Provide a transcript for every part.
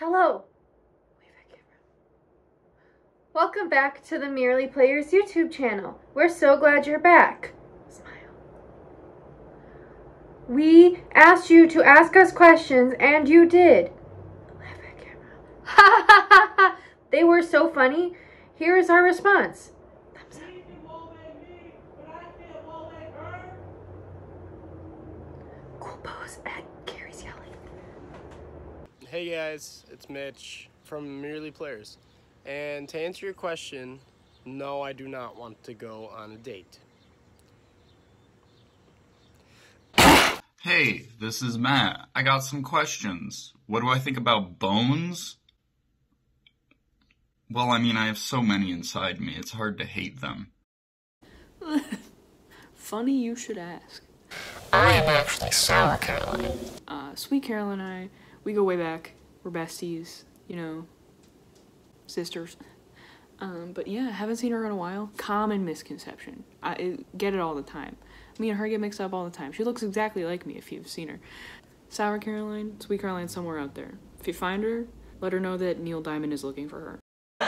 Hello. Welcome back to the Merely Players YouTube channel. We're so glad you're back. Smile. We asked you to ask us questions and you did. Laugh at camera. Ha ha ha ha! They were so funny. Here is our response. Cool pose at. Hey guys, it's Mitch from Merely Players. And to answer your question, no, I do not want to go on a date. Hey, this is Matt. I got some questions. What do I think about bones? Well, I mean, I have so many inside me, it's hard to hate them. Funny you should ask. I am actually Sour Caroline. Uh, Sweet Carol and I, we go way back. We're besties, you know, sisters. Um, but yeah, haven't seen her in a while. Common misconception. I get it all the time. Me and her get mixed up all the time. She looks exactly like me if you've seen her. Sour Caroline, Sweet Caroline, somewhere out there. If you find her, let her know that Neil Diamond is looking for her.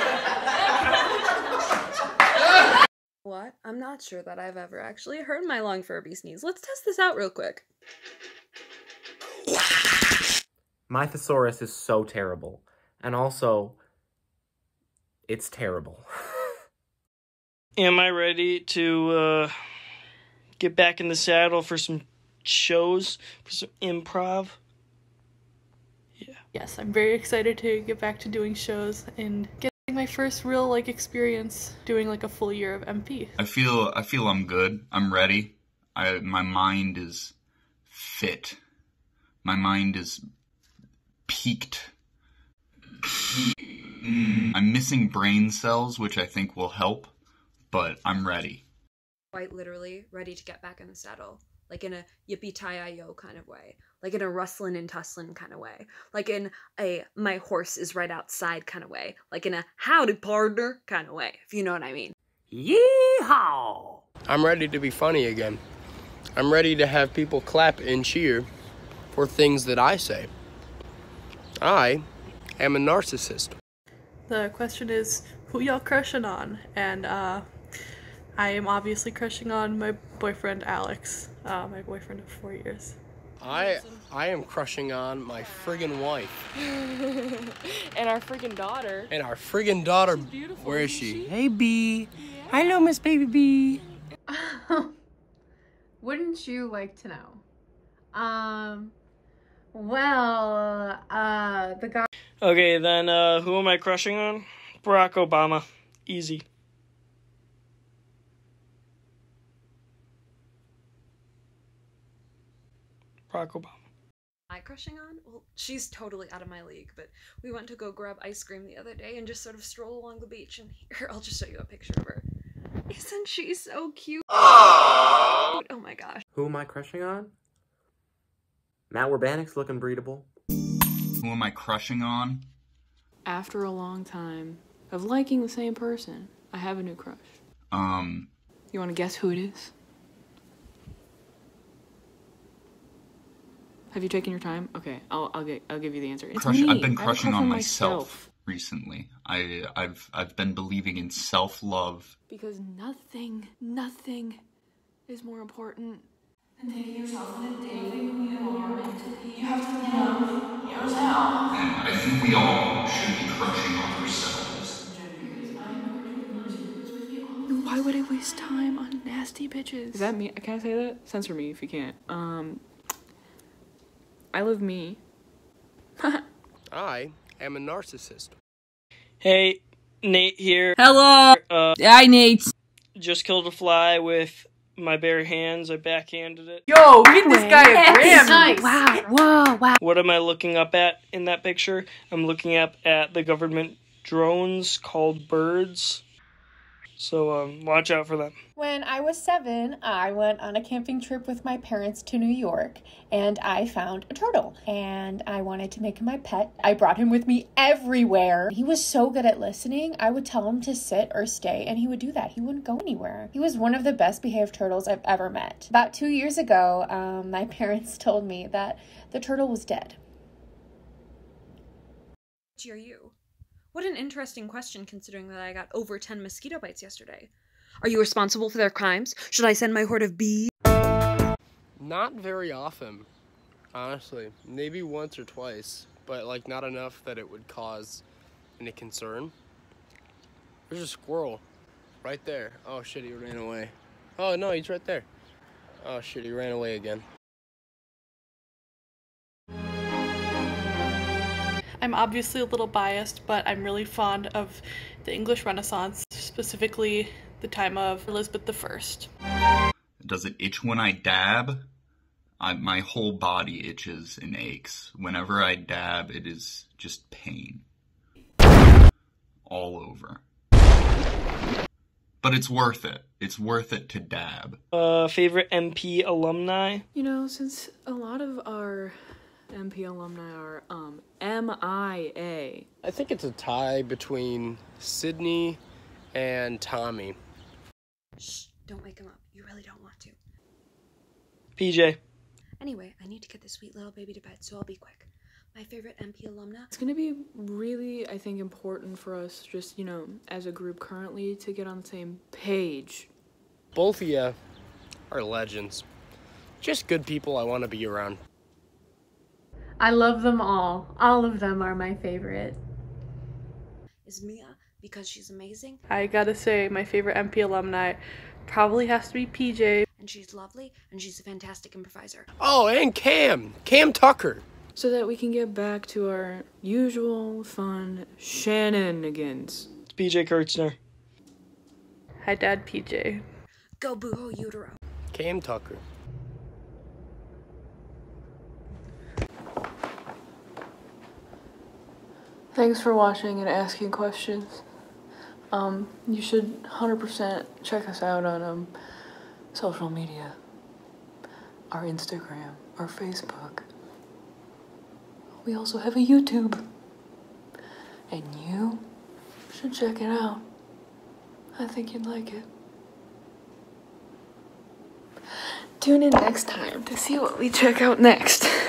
What? I'm not sure that I've ever actually heard my long Furby sneeze. Let's test this out real quick. My thesaurus is so terrible. And also, it's terrible. Am I ready to uh, get back in the saddle for some shows, for some improv? Yeah. Yes, I'm very excited to get back to doing shows and getting my first real like experience doing like a full year of MP. I feel I feel I'm good. I'm ready. I my mind is fit. My mind is peaked. I'm missing brain cells, which I think will help, but I'm ready. Quite literally ready to get back in the saddle. Like in a yippee tie yo kind of way. Like in a rustling and tussling kind of way. Like in a my horse is right outside kind of way. Like in a howdy partner kind of way, if you know what I mean. Yeehaw! I'm ready to be funny again. I'm ready to have people clap and cheer for things that I say. I am a narcissist. The question is who y'all crushing on? And uh I am obviously crushing on my boyfriend Alex, uh, my boyfriend of four years. I I am crushing on my friggin' wife and our friggin' daughter. and our friggin' daughter. beautiful, Where is she? she? Hey B. Hello, Miss Baby B. Wouldn't you like to know? Um, well, uh, the guy. Okay, then uh, who am I crushing on? Barack Obama. Easy. Barack Obama. I crushing on? Well, she's totally out of my league, but we went to go grab ice cream the other day and just sort of stroll along the beach and here I'll just show you a picture of her. Isn't she so cute? Oh my gosh. Who am I crushing on? Matt Wrbanek's looking breedable. Who am I crushing on? After a long time of liking the same person, I have a new crush. Um, You want to guess who it is? Have you taken your time? Okay, I'll I'll get I'll give you the answer. It's crush. me. I've been I have a crushing crush on myself, recently. I I've I've been believing in self-love. because nothing, nothing is more important than taking yourself on a date with who you are meant to be. You have to love yourself. And I think we all should be crushing on ourselves. Why would I waste time on nasty bitches? Is that me? I Can I say that? Censor me if you can't. Um, I love me. I am a narcissist. Hey, Nate here. Hello. Uh, Hi, Nate. just killed a fly with my bare hands. I backhanded it. Yo, get this guy a Grammy! Nice. Wow. Whoa. Wow. What am I looking up at in that picture? I'm looking up at the government drones called birds. So um, watch out for them. When I was seven, I went on a camping trip with my parents to New York and I found a turtle and I wanted to make him my pet. I brought him with me everywhere. He was so good at listening. I would tell him to sit or stay and he would do that. He wouldn't go anywhere. He was one of the best behaved turtles I've ever met. About two years ago, um, my parents told me that the turtle was dead. are you? What an interesting question considering that I got over 10 mosquito bites yesterday. Are you responsible for their crimes? Should I send my horde of bees? Not very often, honestly. Maybe once or twice, but like not enough that it would cause any concern. There's a squirrel right there. Oh shit, he ran away. Oh no, he's right there. Oh shit, he ran away again. I'm obviously a little biased, but I'm really fond of the English Renaissance, specifically the time of Elizabeth I. Does it itch when I dab? I, my whole body itches and aches. Whenever I dab, it is just pain. All over. But it's worth it. It's worth it to dab. Uh, favorite MP alumni? You know, since a lot of our MP alumni are um MIA. I think it's a tie between Sydney and Tommy. Shh, don't wake him up. You really don't want to. PJ. Anyway, I need to get this sweet little baby to bed, so I'll be quick. My favorite MP alumna. It's gonna be really, I think, important for us, just you know, as a group currently, to get on the same page. Both of you are legends. Just good people I want to be around. I love them all. All of them are my favorite. Is Mia because she's amazing I gotta say, my favorite MP alumni probably has to be PJ. and she's lovely and she's a fantastic improviser. Oh, and Cam. Cam Tucker. So that we can get back to our usual fun shenanigans. It's PJ Kurtzner. Hi, Dad, PJ. Go boo utero. Cam Tucker. Thanks for watching and asking questions. Um, you should 100% check us out on um, social media. Our Instagram, our Facebook. We also have a YouTube. And you should check it out. I think you'd like it. Tune in next time to see what we check out next.